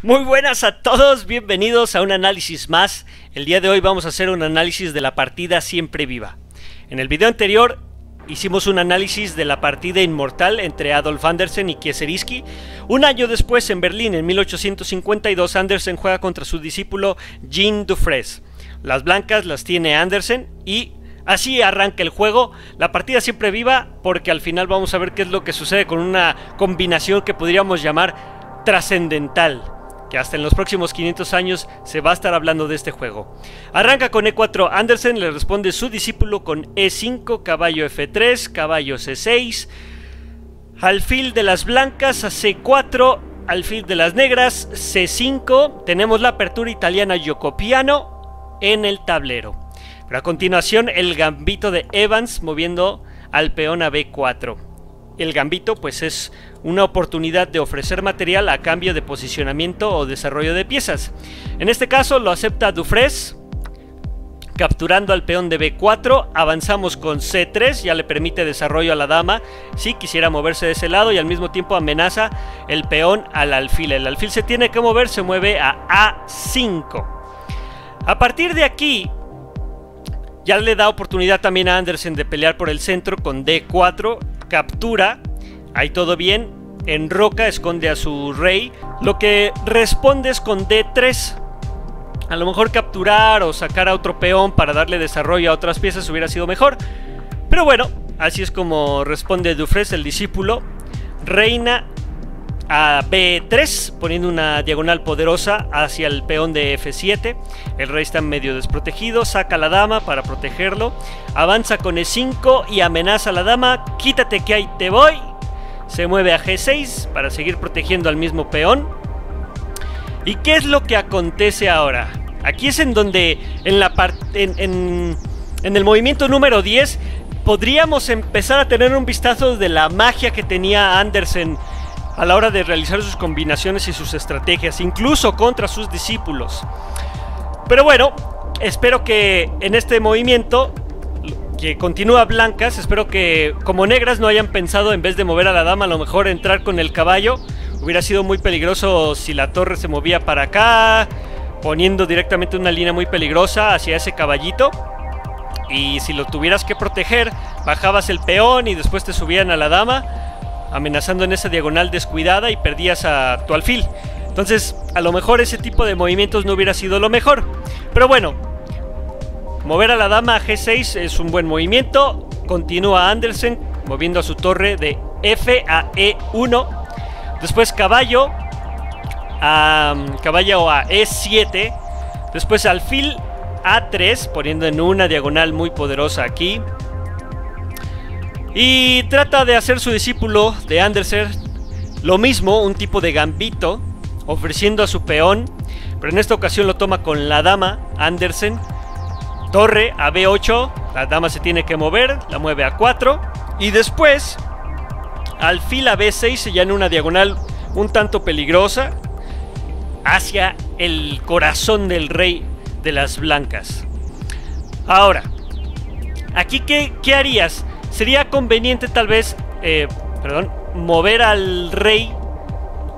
Muy buenas a todos, bienvenidos a un análisis más. El día de hoy vamos a hacer un análisis de la partida Siempre Viva. En el video anterior hicimos un análisis de la partida inmortal entre Adolf Andersen y Kieseriski. Un año después, en Berlín, en 1852, Andersen juega contra su discípulo Jean Dufresne. Las blancas las tiene Andersen y Así arranca el juego, la partida siempre viva porque al final vamos a ver qué es lo que sucede con una combinación que podríamos llamar trascendental, que hasta en los próximos 500 años se va a estar hablando de este juego. Arranca con E4 Andersen, le responde su discípulo con E5, caballo F3, caballo C6, alfil de las blancas a C4, alfil de las negras C5, tenemos la apertura italiana Jocopiano en el tablero. Pero a continuación el gambito de Evans moviendo al peón a B4. El gambito pues es una oportunidad de ofrecer material a cambio de posicionamiento o desarrollo de piezas. En este caso lo acepta Dufresne, capturando al peón de B4, avanzamos con C3, ya le permite desarrollo a la dama si quisiera moverse de ese lado y al mismo tiempo amenaza el peón al alfil. El alfil se tiene que mover, se mueve a A5. A partir de aquí, ya le da oportunidad también a Andersen de pelear por el centro con D4, captura, ahí todo bien, en roca esconde a su rey, lo que responde es con D3. A lo mejor capturar o sacar a otro peón para darle desarrollo a otras piezas hubiera sido mejor. Pero bueno, así es como responde Dufresne, el discípulo. Reina a B3, poniendo una diagonal poderosa hacia el peón de F7. El rey está medio desprotegido, saca a la dama para protegerlo, avanza con E5 y amenaza a la dama, quítate que ahí te voy. Se mueve a G6 para seguir protegiendo al mismo peón. ¿Y qué es lo que acontece ahora? Aquí es en donde en, la en, en el movimiento número 10 podríamos empezar a tener un vistazo de la magia que tenía Andersen a la hora de realizar sus combinaciones y sus estrategias, incluso contra sus discípulos. Pero bueno, espero que en este movimiento que continúa blancas, espero que como negras no hayan pensado en vez de mover a la dama, a lo mejor entrar con el caballo. Hubiera sido muy peligroso si la torre se movía para acá, poniendo directamente una línea muy peligrosa hacia ese caballito. Y si lo tuvieras que proteger, bajabas el peón y después te subían a la dama amenazando en esa diagonal descuidada y perdías a tu alfil. Entonces, a lo mejor ese tipo de movimientos no hubiera sido lo mejor. Pero bueno, mover a la dama a G6 es un buen movimiento. Continúa Andersen moviendo a su torre de F a E1. Después caballo a caballo a E7. Después alfil A3 poniendo en una diagonal muy poderosa aquí. Y trata de hacer su discípulo de Andersen lo mismo, un tipo de gambito, ofreciendo a su peón, pero en esta ocasión lo toma con la dama Andersen. Torre a B8, la dama se tiene que mover, la mueve a 4. Y después, alfil a B6, ya en una diagonal un tanto peligrosa, hacia el corazón del rey de las blancas. Ahora, aquí, ¿qué, qué harías? Sería conveniente tal vez, eh, perdón, mover al rey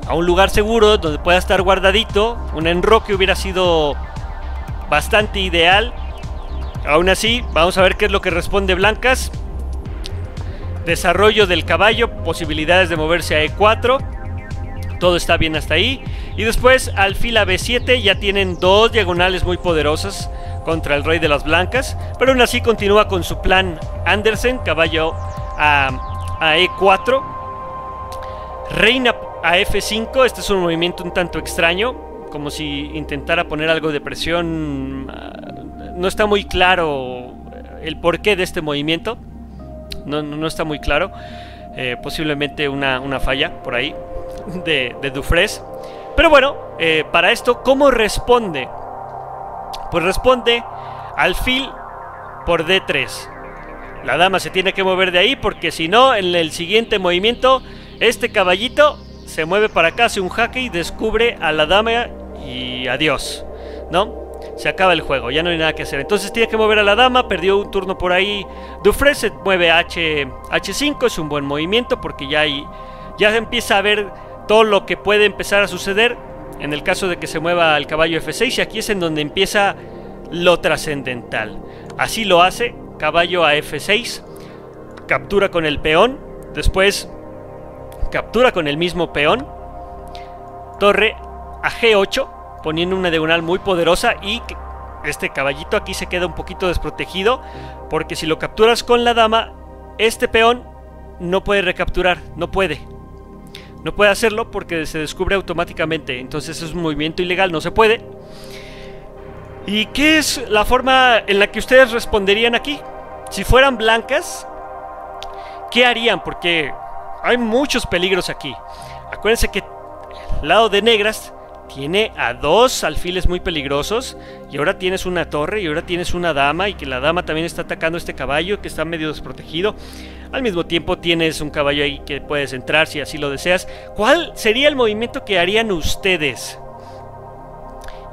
a un lugar seguro donde pueda estar guardadito. Un enroque hubiera sido bastante ideal. Aún así, vamos a ver qué es lo que responde Blancas. Desarrollo del caballo, posibilidades de moverse a E4. Todo está bien hasta ahí. Y después, alfil a B7, ya tienen dos diagonales muy poderosas contra el rey de las blancas, pero aún así continúa con su plan Andersen, caballo a, E4, reina a F5, este es un movimiento un tanto extraño, como si intentara poner algo de presión, ah, no está muy claro el porqué de este movimiento, no, no está muy claro, eh, posiblemente una, falla por ahí de, de Dufresne. Pero bueno, eh, para esto, ¿cómo responde pues responde alfil por D3. La dama se tiene que mover de ahí porque si no, en el siguiente movimiento, este caballito se mueve para acá, hace un jaque y descubre a la dama y adiós, ¿no? Se acaba el juego, ya no hay nada que hacer. Entonces tiene que mover a la dama, perdió un turno por ahí. Dufresne se mueve H, H5, es un buen movimiento porque ya, hay, ya empieza a ver todo lo que puede empezar a suceder en el caso de que se mueva el caballo F6 y aquí es en donde empieza lo trascendental. Así lo hace, caballo a F6, captura con el peón, después captura con el mismo peón, torre a G8, poniendo una diagonal muy poderosa y este caballito aquí se queda un poquito desprotegido, porque si lo capturas con la dama, este peón no puede recapturar, no puede. No puede hacerlo porque se descubre automáticamente, entonces es un movimiento ilegal, no se puede. ¿Y qué es la forma en la que ustedes responderían aquí? Si fueran blancas, ¿qué harían? Porque hay muchos peligros aquí. Acuérdense que el lado de negras tiene a dos alfiles muy peligrosos y ahora tienes una torre y ahora tienes una dama y que la dama también está atacando este caballo que está medio desprotegido. Al mismo tiempo tienes un caballo ahí que puedes entrar si así lo deseas. ¿Cuál sería el movimiento que harían ustedes?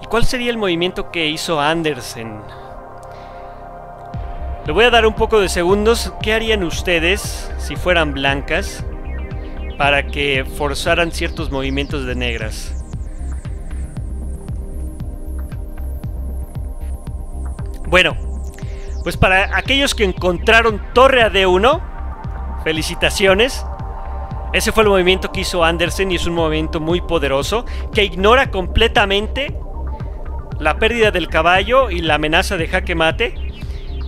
¿Y cuál sería el movimiento que hizo Andersen? Le voy a dar un poco de segundos. ¿Qué harían ustedes si fueran blancas para que forzaran ciertos movimientos de negras? Bueno, pues para aquellos que encontraron Torre AD1, felicitaciones. Ese fue el movimiento que hizo Andersen y es un movimiento muy poderoso que ignora completamente la pérdida del caballo y la amenaza de jaque mate,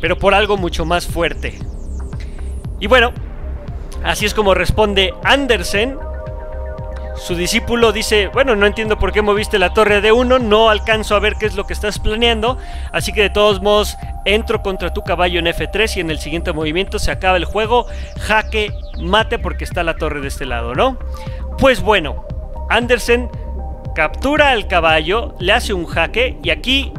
pero por algo mucho más fuerte. Y bueno, así es como responde Andersen su discípulo dice, bueno, no entiendo por qué moviste la torre de uno, no alcanzo a ver qué es lo que estás planeando, así que de todos modos entro contra tu caballo en F3 y en el siguiente movimiento se acaba el juego, jaque, mate porque está la torre de este lado, ¿no? Pues bueno, Andersen captura al caballo, le hace un jaque y aquí,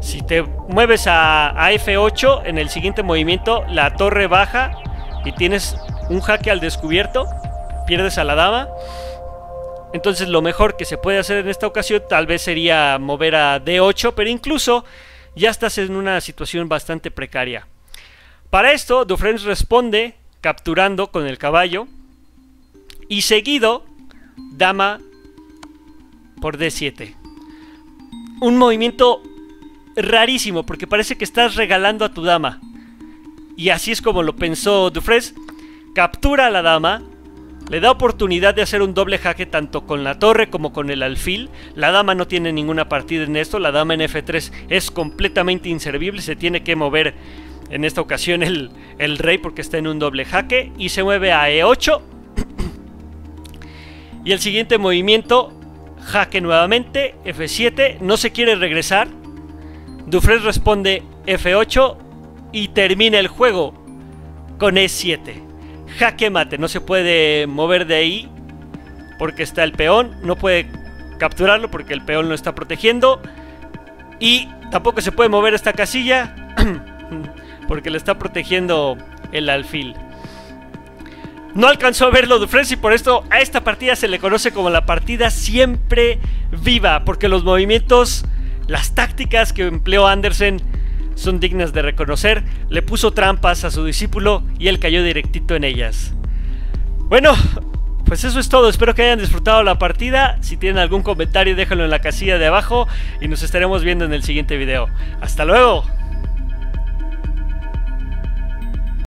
si te mueves a, a F8 en el siguiente movimiento, la torre baja y tienes un jaque al descubierto, pierdes a la dama. Entonces lo mejor que se puede hacer en esta ocasión tal vez sería mover a D8, pero incluso ya estás en una situación bastante precaria. Para esto, Dufresne responde capturando con el caballo y seguido dama por D7. Un movimiento rarísimo porque parece que estás regalando a tu dama. Y así es como lo pensó Dufresne. Captura a la dama, le da oportunidad de hacer un doble jaque tanto con la torre como con el alfil. La dama no tiene ninguna partida en esto. La dama en F3 es completamente inservible. Se tiene que mover en esta ocasión el, el rey porque está en un doble jaque. Y se mueve a E8. y el siguiente movimiento, jaque nuevamente. F7. No se quiere regresar. Dufresne responde F8 y termina el juego con E7 jaque mate. No se puede mover de ahí porque está el peón. No puede capturarlo porque el peón lo está protegiendo. Y tampoco se puede mover esta casilla porque le está protegiendo el alfil. No alcanzó a verlo Dufresne y por esto a esta partida se le conoce como la partida siempre viva, porque los movimientos, las tácticas que empleó Andersen son dignas de reconocer, le puso trampas a su discípulo y él cayó directito en ellas. Bueno, pues eso es todo, espero que hayan disfrutado la partida, si tienen algún comentario déjenlo en la casilla de abajo y nos estaremos viendo en el siguiente video. ¡Hasta luego!